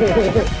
Ha ha ha!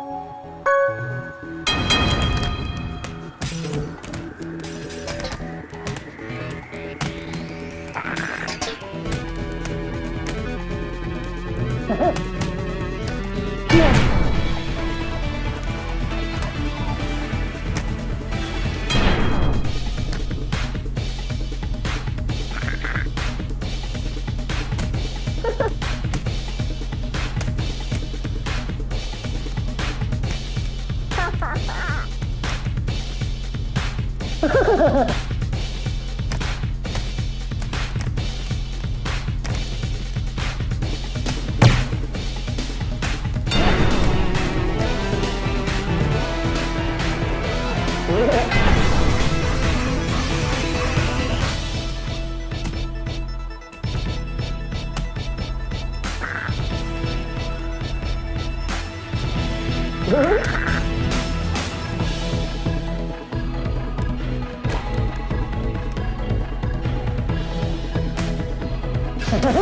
Ha ha ha! Yeah.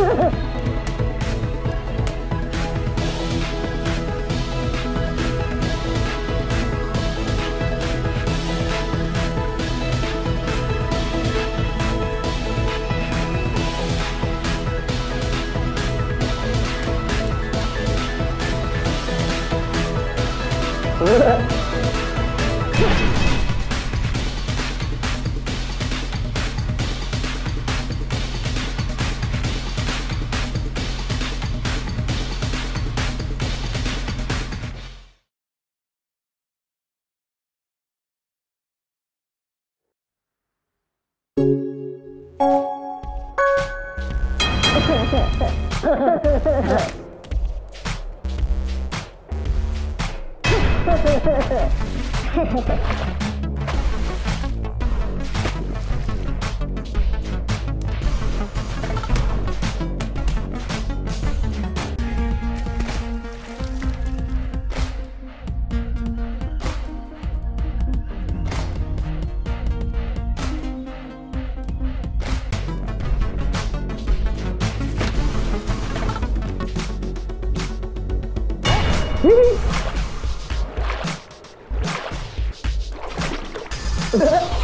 Ha ha ha ha! 응?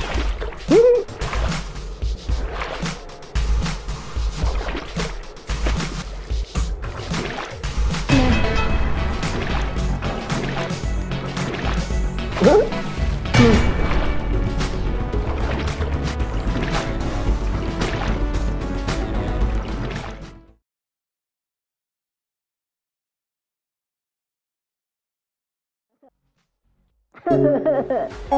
Ha ha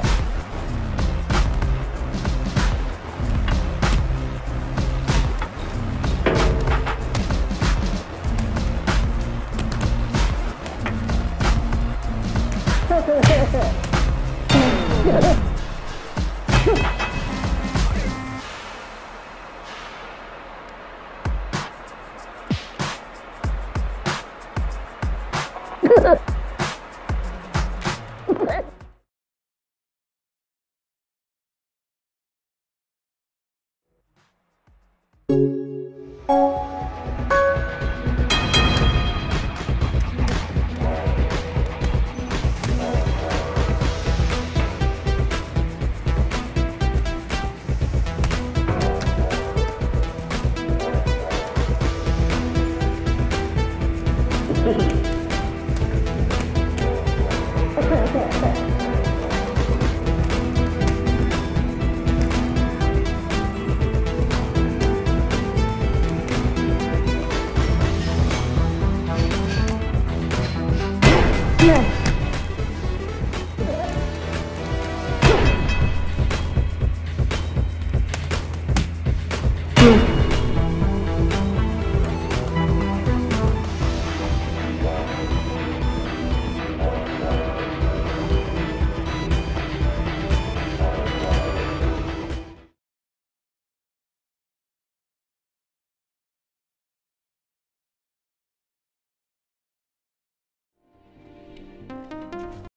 ha. Yeah. Ha